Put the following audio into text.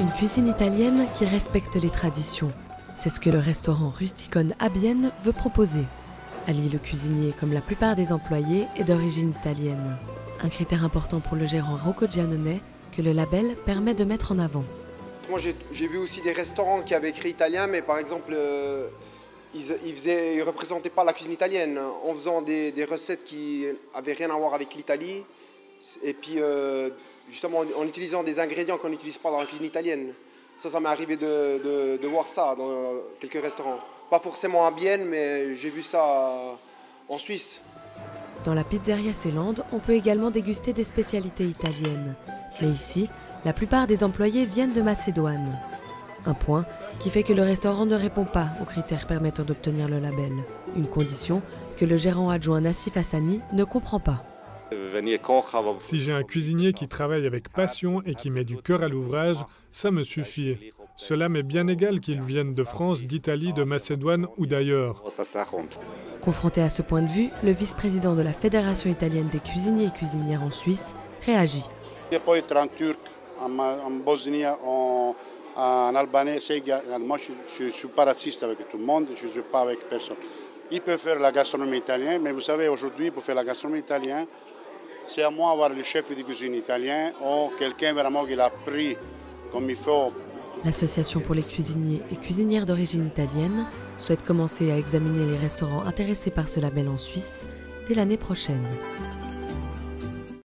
Une cuisine italienne qui respecte les traditions. C'est ce que le restaurant Rusticone à veut proposer. Ali le cuisinier, comme la plupart des employés, est d'origine italienne. Un critère important pour le gérant Rocco Giannone que le label permet de mettre en avant. Moi j'ai vu aussi des restaurants qui avaient écrit italien, mais par exemple euh, ils ne représentaient pas la cuisine italienne en faisant des, recettes qui n'avaient rien à voir avec l'Italie. Et puis euh, justement en, utilisant des ingrédients qu'on n'utilise pas dans la cuisine italienne. Ça, ça m'est arrivé de, voir ça dans quelques restaurants. Pas forcément à Bienne, mais j'ai vu ça en Suisse. Dans la pizzeria Célande, on peut également déguster des spécialités italiennes. Mais ici, la plupart des employés viennent de Macédoine. Un point qui fait que le restaurant ne répond pas aux critères permettant d'obtenir le label. Une condition que le gérant adjoint Nassif Hassani ne comprend pas. Si j'ai un cuisinier qui travaille avec passion et qui met du cœur à l'ouvrage, ça me suffit. Cela m'est bien égal qu'ils viennent de France, d'Italie, de Macédoine ou d'ailleurs. Confronté à ce point de vue, le vice-président de la Fédération italienne des cuisiniers et cuisinières en Suisse réagit. Il peut être un Turc, en Bosnie, en, Albanais, moi je ne suis pas raciste avec tout le monde, je ne suis pas avec personne. Il peut faire la gastronomie italienne, mais vous savez, aujourd'hui, pour faire la gastronomie italienne, c'est à moi d'avoir le chef de cuisine italien ou quelqu'un vraiment qui l'a pris comme il faut. L'Association pour les cuisiniers et cuisinières d'origine italienne souhaite commencer à examiner les restaurants intéressés par ce label en Suisse dès l'année prochaine.